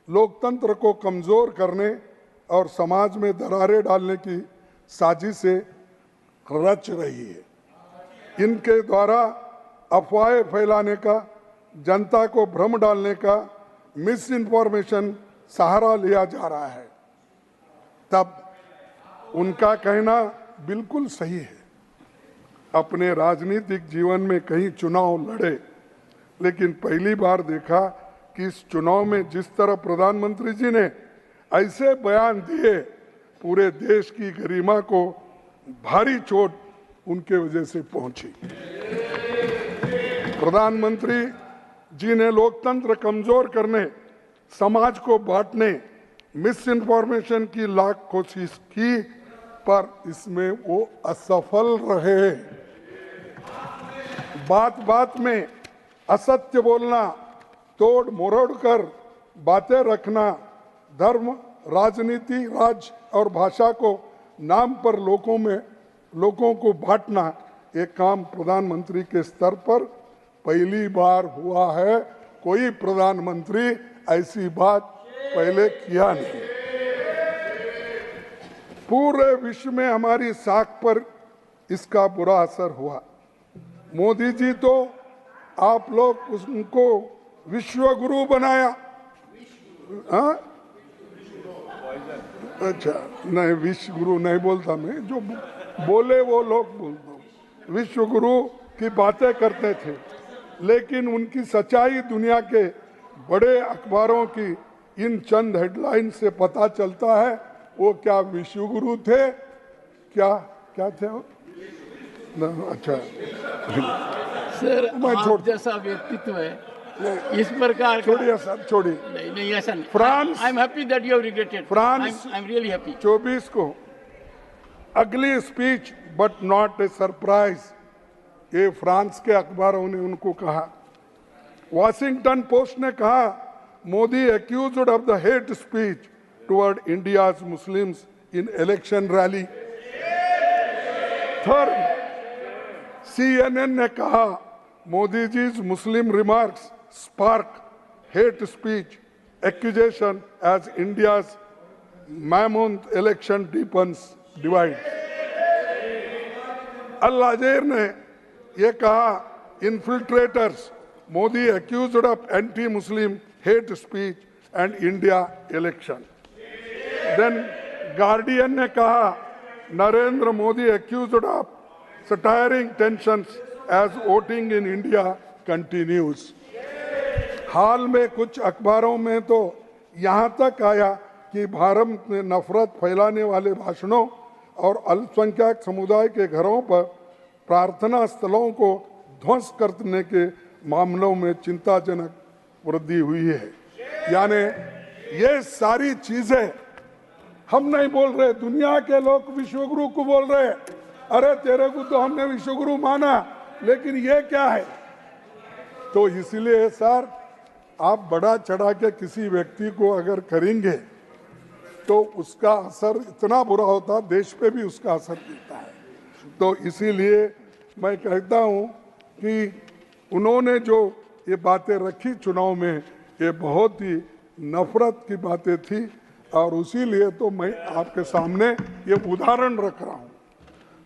लोकतंत्र को कमज़ोर करने और समाज में दरारें डालने की साजिशें रच रही है। इनके द्वारा अफवाहें फैलाने का, जनता को भ्रम डालने का मिस इन्फॉर्मेशन सहारा लिया जा रहा है। तब उनका कहना बिल्कुल सही है। अपने राजनीतिक जीवन में कहीं चुनाव लड़े, लेकिन पहली बार देखा कि इस चुनाव में जिस तरह प्रधानमंत्री जी ने ऐसे बयान दिए, पूरे देश की गरिमा को भारी चोट उनके वजह से पहुँची। प्रधानमंत्री जी ने लोकतंत्र कमज़ोर करने, समाज को बांटने मिस इन्फॉर्मेशन की लाख कोशिश की, पर इसमें वो असफल रहे। बात बात में असत्य बोलना, तोड़ मरोड़ कर बातें रखना, धर्म, राजनीति, राज और भाषा को नाम पर लोगों में, लोगों को बांटना, ये काम प्रधानमंत्री के स्तर पर पहली बार हुआ है, कोई प्रधानमंत्री ऐसी बात पहले किया नहीं। पूरे विश्व में हमारी साख पर इसका बुरा असर हुआ। मोदी जी तो आप लोग उनको विश्व गुरु बनाया। हाँ? अच्छा नहीं विश्व गुरु नहीं बोलता मैं, जो बोले वो लोग बोलता हूँ विश्व गुरु की बातें करते थे। लेकिन उनकी सच्चाई दुनिया के बड़े अखबारों की इन चंद हेडलाइन से पता चलता है। वो क्या विश्व गुरु थे? क्या क्या थे वो? न, अच्छा। सर *laughs* मैं छोड़- जैसा व्यक्तित्व है इस प्रकार छोड़िए सर छोड़िए। नहीं नहीं ऐसा नहीं। France- I am happy that you regretted France- I am really happy 24 को अगली speech but not a surprise ये फ्रांस के अखबारों ने उनको कहा। वॉशिंगटन पोस्ट ने कहा, Modi accuse of the hate speech toward India Muslims in election rally third CNN ने कहा Modi ji Muslim remarks spark hate speech accusation as India's mammoth election deepens divide Al Jazeera ने ये कहा infiltrators Modi accused of anti Muslim hate speech and India election then Guardian ने कहा, Narendra Modi accused of satiring tensions as voting in India continues. हाल में कुछ अखबारों में तो यहाँ तक आया कि भारत में नफरत फैलाने वाले भाषणों और अल्पसंख्यक समुदाय के घरों पर प्रार्थना स्थलों को ध्वंस करने के मामलों में चिंताजनक वृद्धि हुई है। यानी ये सारी चीज़ें हम नहीं बोल रहे, दुनिया के लोग विश्वगुरु को बोल रहे। अरे, तेरे को तो हमने विश्वगुरु माना, लेकिन ये क्या है? तो इसलिए सर, आप बड़ा चढ़ा के किसी व्यक्ति को अगर करेंगे तो उसका असर इतना बुरा होता, देश पे भी उसका असर दिखता है तो इसीलिए मैं कहता हूँ कि उन्होंने जो ये बातें रखी चुनाव में, ये बहुत ही नफरत की बातें थी और उसी उसीलिए तो मैं आपके सामने ये उदाहरण रख रहा हूँ।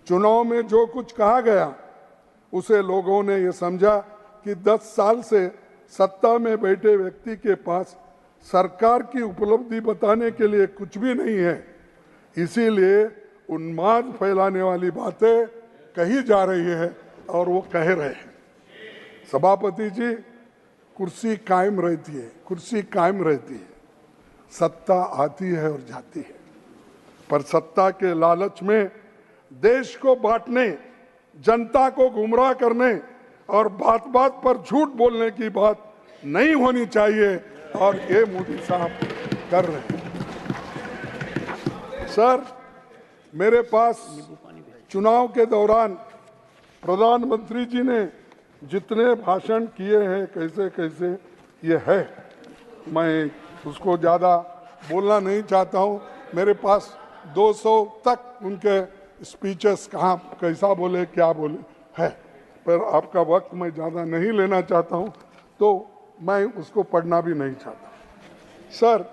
चुनाव में जो कुछ कहा गया, उसे लोगों ने ये समझा कि 10 साल से सत्ता में बैठे व्यक्ति के पास सरकार की उपलब्धि बताने के लिए कुछ भी नहीं है। इसीलिए उन्माद फैलाने वाली बातें कही जा रही है और वो कह रहे हैं। सभापति जी, कुर्सी कायम रहती है, कुर्सी कायम रहती है। सत्ता आती है और जाती है। पर सत्ता के लालच में देश को बांटने, जनता को गुमराह करने और बात बात पर झूठ बोलने की बात नहीं होनी चाहिए और ये मोदी साहब कर रहे हैं। सर मेरे पास चुनाव के दौरान प्रधानमंत्री जी ने जितने भाषण किए हैं, कैसे कैसे, ये है। मैं उसको ज़्यादा बोलना नहीं चाहता हूँ। मेरे पास 200 तक उनके स्पीचेस कहाँ, कैसा बोले, क्या बोले, है। पर आपका वक्त मैं ज़्यादा नहीं लेना चाहता हूँ तो मैं उसको पढ़ना भी नहीं चाहता सर,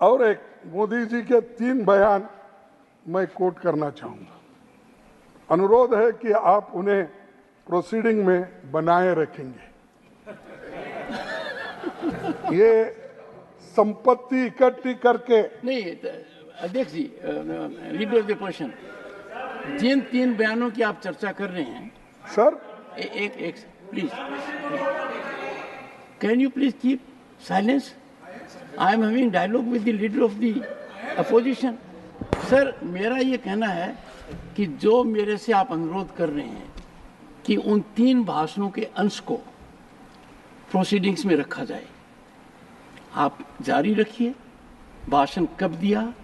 और एक मोदी जी के तीन बयान मैं कोट करना चाहूँगा। अनुरोध है कि आप उन्हें प्रोसीडिंग में बनाए रखेंगे। *laughs* ये संपत्ति इकट्ठी करके नहीं अध्यक्ष जी लीडर ऑफ़ द जिन तीन बयानों की आप चर्चा कर रहे हैं सर? ए- एक एक please can you please keep silence I am having dialogue with the leader of the opposition sir मेरा ये कहना है कि जो मेरे से आप अनुरोध कर रहे हैं कि उन तीन भाषणों के अंश को प्रोसीडिंग्स में रखा जाए। आप जारी रखिए भाषण कब दिया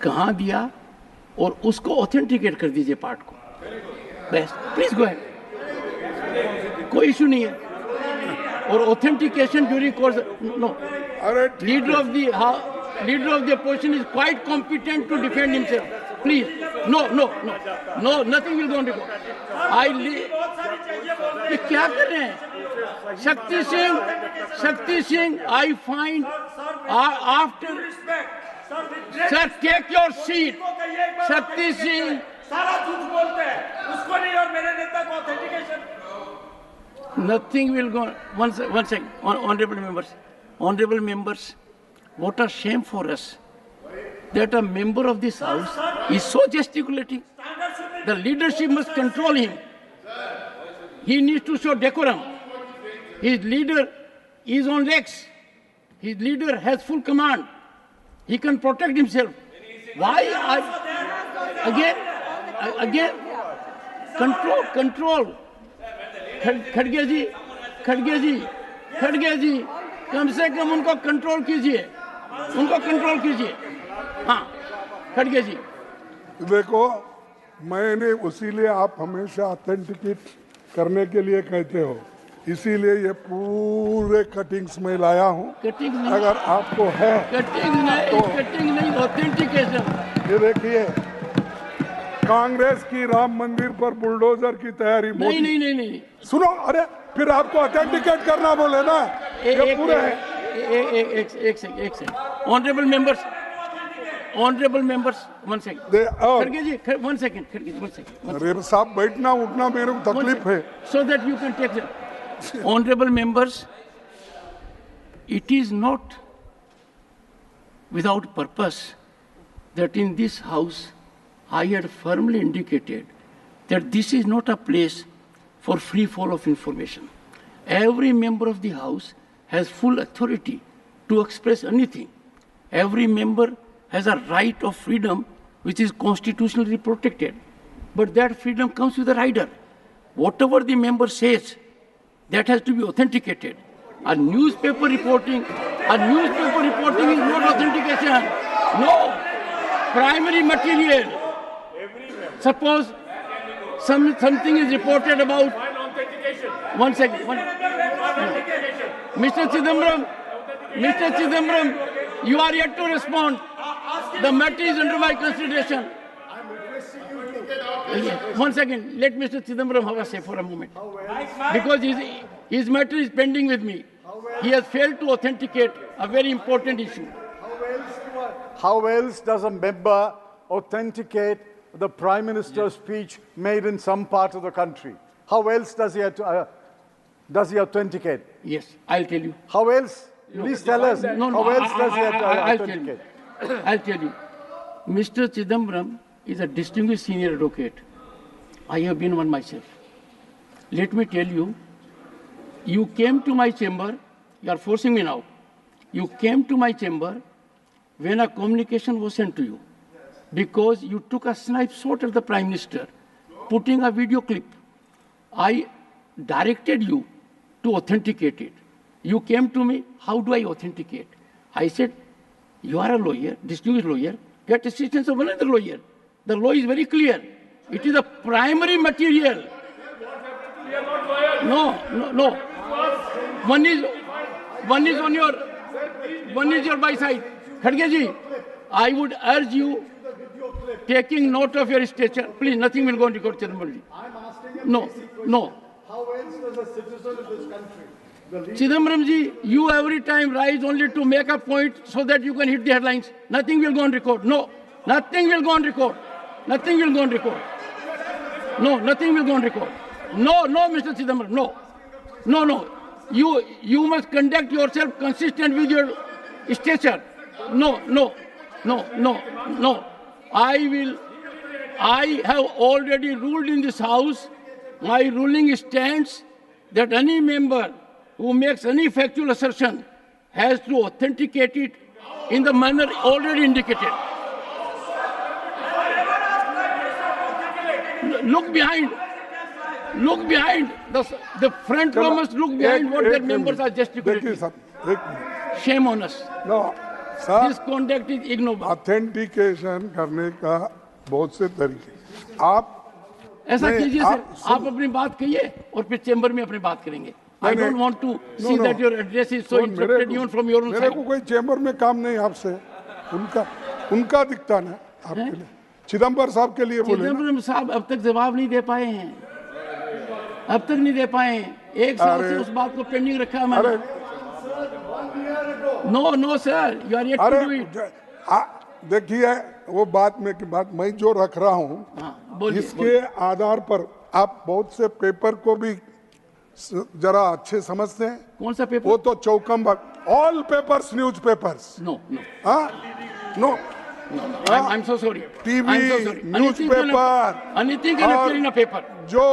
कहाँ दिया और उसको ऑथेंटिकेट कर दीजिए पार्ट को। बस प्लीज़ गो कोई इशू नहीं है। और authentication during course no leader of the ha- leader of the opposition is quite competent to defend himself. Please, no, no, no, no, nothing will go on record. I ये क्या कर रहे हैं Shakti Singh Shakti Singh I find after sir take your seat Shakti Singh सारा झूठ बोलते हैं उसको नहीं और मेरे नेता को authentication Nothing will go. One, sec- one second, Hon- honorable members, honorable members, what a shame for us that a member of this house is so gesticulating. The leadership must control him. He needs to show decorum. His leader is on legs. His leader has full command. He can protect himself. Why? I, again, a- again, control, control. खड़- खड़गे जी खड़गे जी खड़गे जी कम से कम उनको control कीजिए उनको control कीजिए। हाँ खड़गे जी। देखो मैंने उसीलिए आप हमेशा ऑथेंटिकेट करने के लिए कहते हो। इसीलिए ये पूरे कटिंग्स में लाया हूँ। कटिंग अगर आपको है कटिंग नहीं कटिंग नहीं ऑथेंटिकेशन ये देखिए कांग्रेस की राम मंदिर पर बुलडोजर की तैयारी नहीं नहीं नहीं नहीं। सुनो अरे फिर आपको ऑथेंटिकेट करना बोले ना। ए- ये पूरे है। एक एक एक एक सेकंड एक second honourable members honourable members one second दे और खड़गे जी वन सेकंड खड़गे जी वन सेकंड अरे साहब बैठना उठना मेरे को तकलीफ है so that you can take the honorable members it is not without purpose that in this house i had firmly indicated that this is not a place for free fall of information every member of the house has full authority to express anything every member has a right of freedom which is constitutionally protected but that freedom comes with a rider whatever the member says, that has to be authenticated. A newspaper reporting, a newspaper reporting is not authentication. No, primary material. Suppose some something is reported about. One second. One, Mr. Chidambaram, Mr. Chidambaram, you are yet to respond. The matter is under my consideration. One second, let Mr. Chidambaram have a say for a moment. Because his, his matter is pending with me. He has failed to authenticate a very important issue. How else does a member authenticate the Prime Minister's speech made in some part of the country? How else does he, have to, uh, does he authenticate? Yes, I'll tell you. How else? Please tell us. No, no, How else I- does he I- uh, *clears throat* I'll tell you. authenticate? I'll tell you. Mr. Chidambaram is a distinguished senior advocate. I have been one myself. Let me tell you, you came to my chamber, you are forcing me now. You came to my chamber when a communication was sent to you because you took a snipe shot at the Prime Minister, putting a video clip. I directed you to authenticate it. You came to me, how do I authenticate? I said, you are a lawyer, distinguished lawyer, get assistance of another lawyer. The law is very clear. It is a primary material. No, no, no. One is, one is on your, one is your by side. Khadge ji, I would urge you, taking note of your stature, please, nothing will go on record, ji. No, no. How else does a citizen of this country, the Chidambaram ji, you every time rise only to make a point so that you can hit the headlines. Nothing will go on record. No, nothing will go on record. Nothing will go on record. No, nothing will go on record. No, no, Mr. Chidambaram, no. No, no. You, you must conduct yourself consistent with your stature. No, no, no, no, no. I will, I have already ruled in this house My ruling stands that any member who makes any factual assertion has to authenticate it in the manner already indicated. Look behind. Look behind. The, the front row must look behind एक- what their एक members minute. are देखिए gesticulating. साहब एक minute Shame on us. No This साहब conduct is ignoble. Authentication करने का बहुत से तरीके आप ऐसा कीजिए आप सर आप अपनी बात कहिए और फिर चेंबर में अपनी बात करेंगे। I don't want to see. That your address is so interrupted even from your own मेरे को कोई चेंबर में काम नहीं आपसे। उनका उनका दिखता ना आपके लिए। चिदम्बर साहब के लिए बोले ना। चिदम्बरम साहब अब तक जवाब नहीं दे पाए हैं। अब तक नहीं दे पाए हैं। एक साल से उस बात को पेंडिंग रखा है मैंने no no sir you are yet to do it देखिए वो बात में की बात मैं जो रख रहा हूँ हाँ इसके आधार पर आप बहुत से पेपर को भी जरा अच्छे समझते हैं। कौन सा पेपर? वो तो चौकम all papers news papers no no हाँ? No anything appear in a paper जो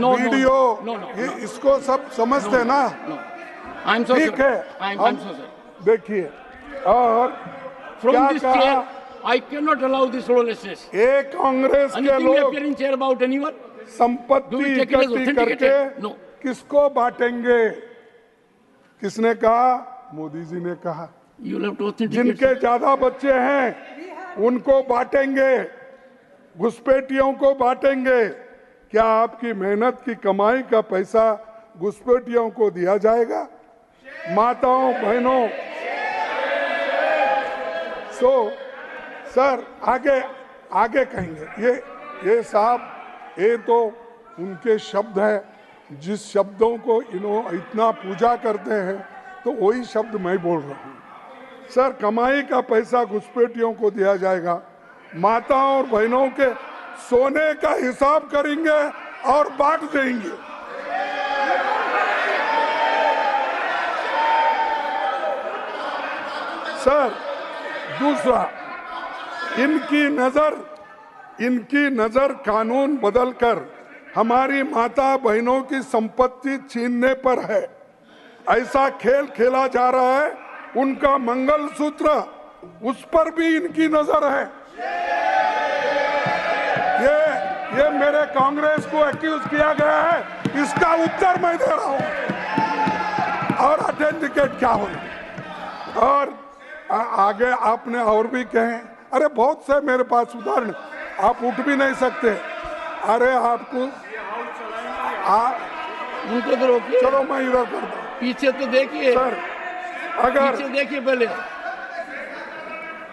no वीडियो no no ये इसको सब समझते हैं ना? ठीक है। देखिए और from this chair I cannot allow this lawlessness एक कांग्रेस के लोग appear chair about anyone संपत्ति इकट्ठी करके No. किसको बांटेंगे किसने कहा मोदी जी ने कहा जिनके ज़्यादा बच्चे हैं उनको बांटेंगे घुसपैठियों को बांटेंगे क्या आपकी मेहनत की कमाई का पैसा घुसपैठियों को दिया जाएगा माताओं बहनों सो सर आगे आगे कहेंगे। ये ये साहब, ये तो उनके शब्द है। जिस शब्दों को इनो इतना पूजा करते हैं तो वही शब्द मैं बोल रहा हूँ। सर, कमाई का पैसा घुसपैठियों को दिया जाएगा। माताओं और बहनों के सोने का हिसाब करेंगे और बांट देंगे। सर दूसरा, इनकी नज़र इनकी नज़र कानून बदलकर हमारी माता बहनों की संपत्ति छीनने पर है। ऐसा खेल खेला जा रहा है, उनका मंगलसूत्र उस पर भी इनकी नज़र है। ये ये मेरे कांग्रेस को एक्यूज किया गया है, इसका उत्तर मैं दे रहा हूँ। और अथेंटिकेट क्या होना और आ, आगे आपने और भी कहे। अरे बहुत से मेरे पास उदाहरण। आप उठ भी नहीं सकते। अरे आपको आप उनको तो रोकिए। चलो मैं इधर करता पीछे तो देखिए। सर अगर पीछे देखिए पहले।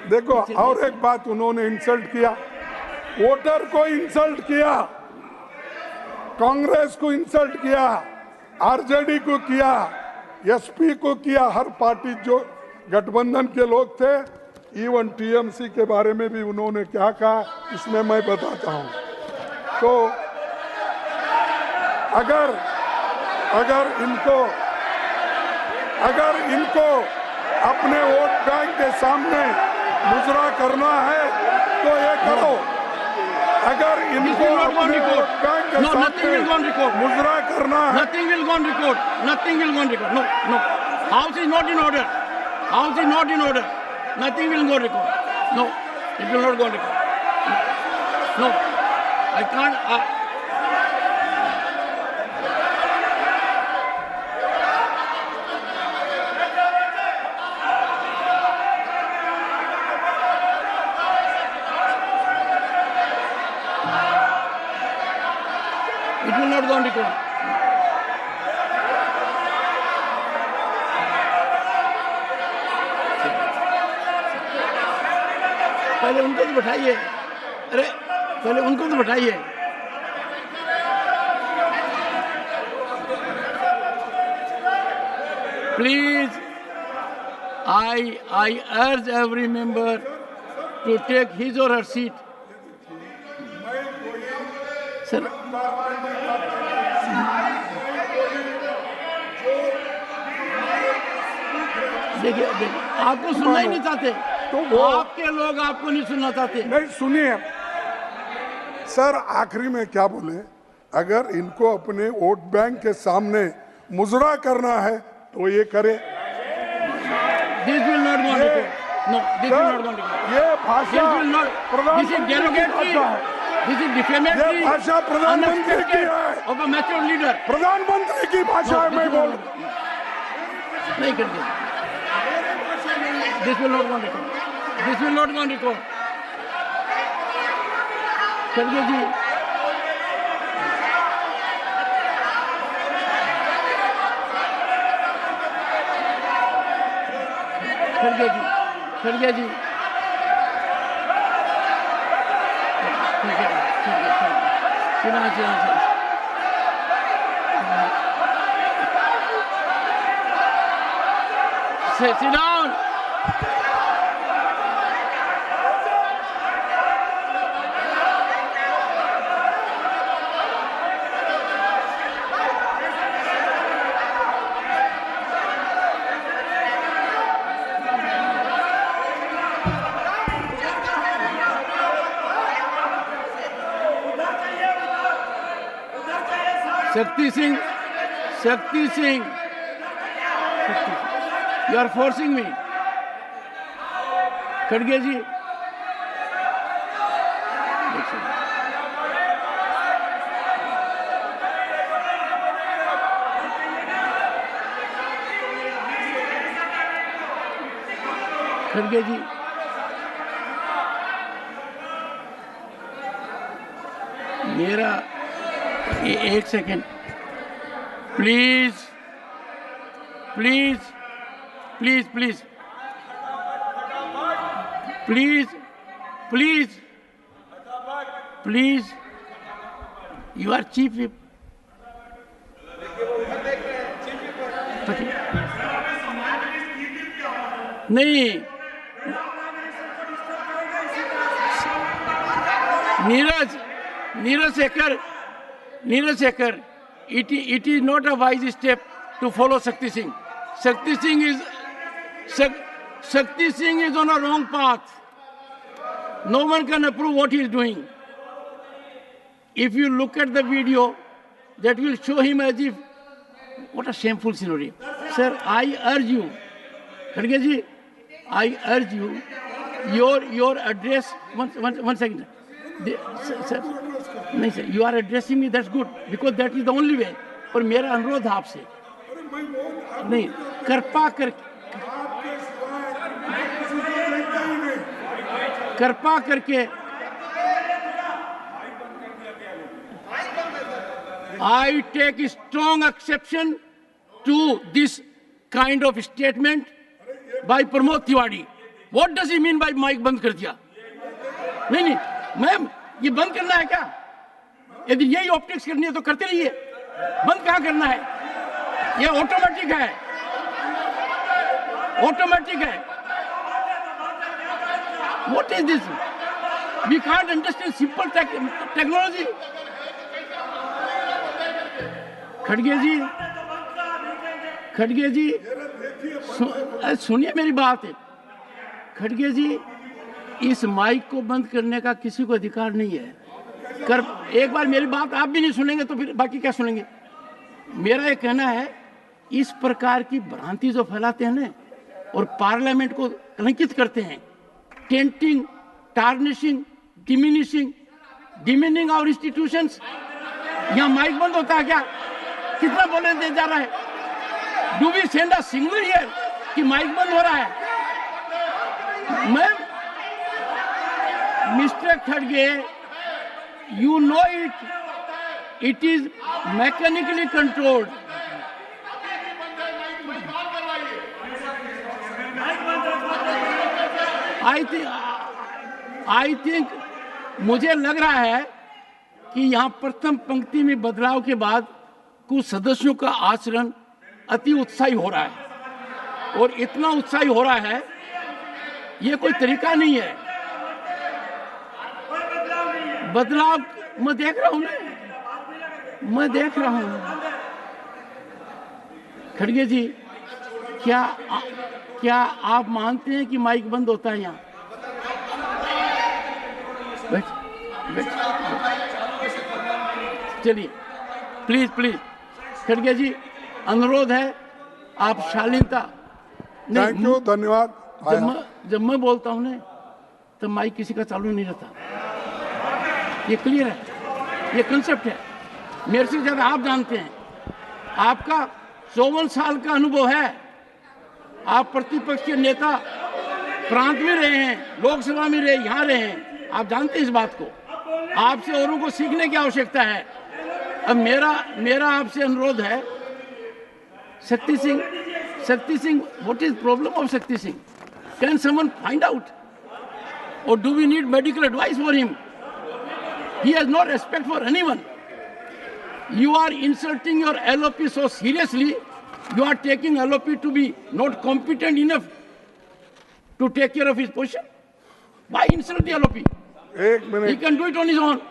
देखो और एक बात उन्होंने इंसल्ट किया। वोटर को इंसल्ट किया। कांग्रेस को इंसल्ट किया। आरजेडी को किया। एसपी को किया। हर पार्टी जो गठबंधन के लोग थे। इवन टीएमसी के बारे में भी उन्होंने क्या कहा इसमें मैं बताता हूँ। तो अगर अगर इनको अगर इनको अपने वोट बैंक के सामने मुजरा करना है तो ये करो। अगर इनको मुजरा करना है। Nothing will go record nothing will go record no no house is not in order House is not in order. Nothing will go record. No, it will not go record. No, I can't. Uh, it will not go on record. पहले उनको तो बैठाइए। अरे, पहले उनको तो बैठाइए। Please I I urge every member to take his और her seat sir देखिए आपको सुनना ही नहीं चाहते। तो वो- आपके लोग आपको नहीं सुनना चाहते। नहीं सुनिए। सर आखिरी में क्या बोले? अगर इनको अपने वोट बैंक के सामने मुजरा करना है तो ये करे। This will not no this will not ये भाषा दिस इज़ प्रधानमंत्री की डेरोगेटरी है। दिस इज़ डिफेमेटरी ये भाषा प्रधानमंत्री की है। ऑफ़ अ मैच्योर लीडर प्रधानमंत्री की भाषा है मैं बोल नहीं करते। This will not go record खड़गे जी खड़गे जी खड़गे जी ठीक है ठीक है ठीक है सुना सुना सुना Sit, sit down. Shakti Singh Shakti Singh. You are forcing me खड़गे जी। खड़गे जी मेरा ए, एक second. Please please please please. Please please please. You are chief whip नहीं। Neeraj Neeraj Shekhar Neeraj Shekhar, it, it is not a wise step to follow Shakti Singh. Shakti Singh is Shakti Singh is on a wrong path. No one can approve what he is doing. If you look at the video, that will show him as if what a shameful scenario. Sir, I urge you, Kharge I urge you, your your address. One, one, one second. The, sir, नहीं sir you are addressing me that's good because that is the only way और मेरा अनुरोध है आपसे। नहीं, कृपा कर कृपा करके I take strong exception to this kind of statement by Pramod Tiwari what does he mean by mic बंद कर दिया नहीं नहीं मैम ये बंद करना है क्या? यदि यही ऑप्टिक्स करनी है तो करते रहिए। बंद कहाँ करना है? ये ऑटोमेटिक है। ऑटोमेटिक है। What is this we can't understand simple technology खड़गे जी। खड़गे जी। सुनिए मेरी बात। है खड़गे जी, इस माइक को बंद करने का किसी को अधिकार नहीं है। कर, एक बार मेरी बात आप भी नहीं सुनेंगे तो फिर बाकी क्या सुनेंगे? मेरा ये कहना है, इस प्रकार की भ्रांति जो फैलाते हैं ना, और पार्लियामेंट को कलंकित करते हैं, टेंटिंग, टार्निशिंग, डिमिनिशिंग, डिमिनिंग और इंस्टीट्यूशंस यहाँ माइक बंद होता है क्या? कितना बोलने दे जा रहा है? Do we send signal here कि माइक बंद हो रहा है? मैम मिस्टर खड़गे you know it. It is mechanically controlled. I think i think मुझे लग रहा है कि यहाँ प्रथम पंक्ति में बदलाव के बाद कुछ सदस्यों का आचरण अति उत्साही हो रहा है। और इतना उत्साही हो रहा है, ये कोई तरीका नहीं है। बदलाव मैं देख रहा हूँ ना। मैं देख रहा हूँ। खड़गे जी क्या आ, क्या आप मानते हैं कि माइक बंद होता है यहाँ? चलिए प्लीज़ प्लीज़ खड़गे जी अनुरोध है आप शालीनता। थैंक यू धन्यवाद। जब मैं जब मैं बोलता हूँ ना तो माइक किसी का चालू नहीं रहता। ये क्लियर है। ये कंसेप्ट है। मेरे से ज़्यादा आप जानते हैं। आपका चौवन साल का अनुभव है। आप प्रतिपक्ष के नेता प्रांत में रहे हैं, लोकसभा में रहे, यहाँ रहे हैं। आप जानते हैं इस बात को। आपसे औरों को सीखने की आवश्यकता है। अब मेरा मेरा आपसे अनुरोध है, Shakti Singh Shakti Singh what is problem of Shakti Singh? Can someone find out और do we need medical advice for him? He has no respect for anyone you are insulting your LOP so seriously you are taking LOP to be not competent enough to take care of his position why insult the LOP एक he can do it on his own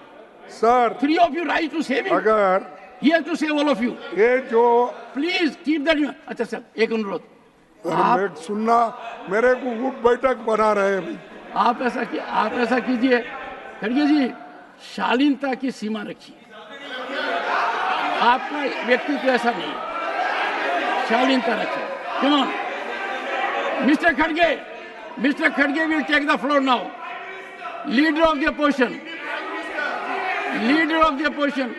sir three of you rise to save him अगर he has to save all of you ये जो please keep that अच्छा sir एक अनुरोध मैं सुनना मेरे को उठ बैठक बना रहे हैं आप ऐसा आप ऐसा कीजिए खड़गे जी शालीनता की सीमा रखिए। आपका व्यक्तित्व ऐसा नहीं है। शालीनता रखिए। क्यों मिस्टर खड़गे मिस्टर खड़गे will take the floor now leader of the opposition leader of the opposition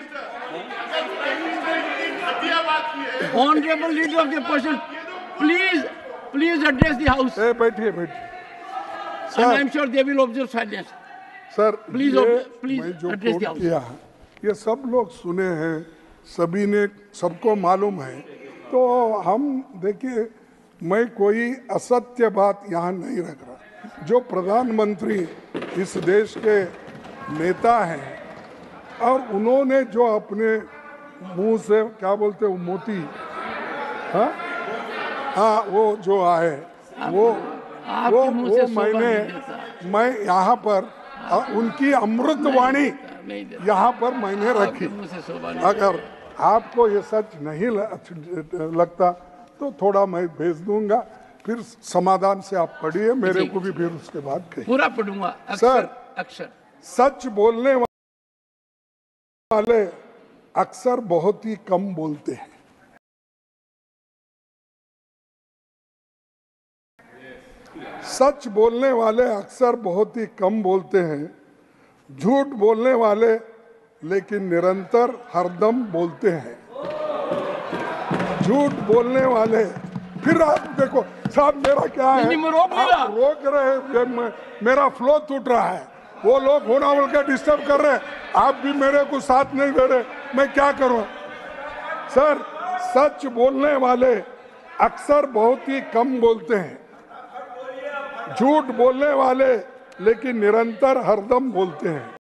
honourable leader of the opposition please please address the house बैठिए बैठिए। And I'm sure they will observe silence. Sir Please ये ob- मैं जो address the coat house. किया है ये सब लोग सुने हैं सभी ने सबको मालूम है। तो हम देखिए मैं कोई असत्य बात यहाँ नहीं रख रहा। जो प्रधानमंत्री इस देश के नेता हैं और उन्होंने जो अपने मुँह से क्या बोलते हैं वो मोती हाँ? हाँ वो जो आए वो वो वो मैंने मैं यहाँ पर उनकी अमृत वाणी यहाँ पर मैंने रखी। अगर आपको ये सच नहीं लगता तो थोड़ा मैं भेज दूँगा। फिर समाधान से आप पढ़िए मेरे को भी फिर उसके बाद कहिए। पूरा पढ़ूँगा। सर। अक्षर। अक्षर सच बोलने वाले अक्सर बहुत ही कम बोलते हैं। सच बोलने वाले अक्सर बहुत ही कम बोलते हैं झूठ बोलने वाले लेकिन निरंतर हरदम बोलते हैं। झूठ बोलने वाले फिर आप देखो साहब मेरा क्या है? नहीं, रोक आप रोक रहे हैं मेरा फ्लो टूट रहा है। वो लोग होना बोल के डिस्टर्ब कर रहे हैं। आप भी मेरे को साथ नहीं दे रहे। मैं क्या करूँ? सर सच बोलने वाले अक्सर बहुत ही कम बोलते हैं। झूठ बोलने वाले लेकिन निरंतर हरदम बोलते हैं।